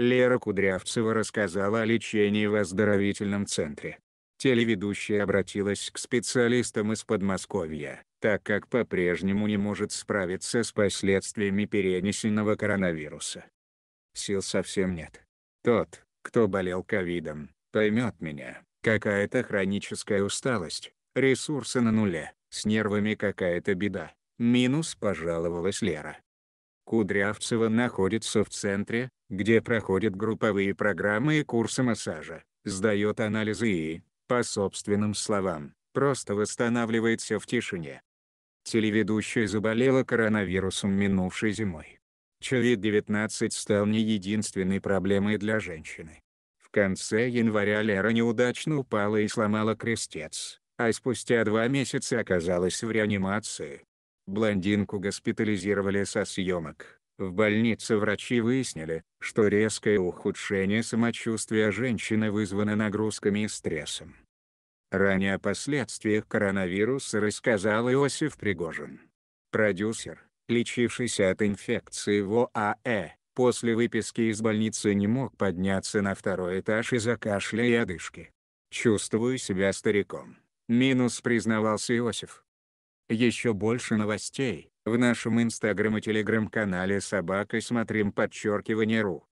Лера Кудрявцева рассказала о лечении в оздоровительном центре. Телеведущая обратилась к специалистам из Подмосковья, так как по-прежнему не может справиться с последствиями перенесенного коронавируса. Сил совсем нет. Тот, кто болел ковидом, поймет меня. Какая-то хроническая усталость, ресурсы на нуле, с нервами какая-то беда. Минус пожаловалась Лера. Кудрявцева находится в центре, где проходят групповые программы и курсы массажа, сдает анализы и, по собственным словам, просто восстанавливается в тишине. Телеведущая заболела коронавирусом минувшей зимой. COVID-19 стал не единственной проблемой для женщины. В конце января Лера неудачно упала и сломала крестец, а спустя два месяца оказалась в реанимации. Блондинку госпитализировали со съемок. В больнице врачи выяснили, что резкое ухудшение самочувствия женщины вызвано нагрузками и стрессом. Ранее о последствиях коронавируса рассказал Иосиф Пригожин. Продюсер, лечившийся от инфекции в ОАЭ, После выписки из больницы не мог подняться на второй этаж из-за кашля и одышки. «Чувствую себя стариком», — минус признавался Иосиф. Еще больше новостей в нашем инстаграм и телеграм-канале собакой смотрим подчеркивание ру.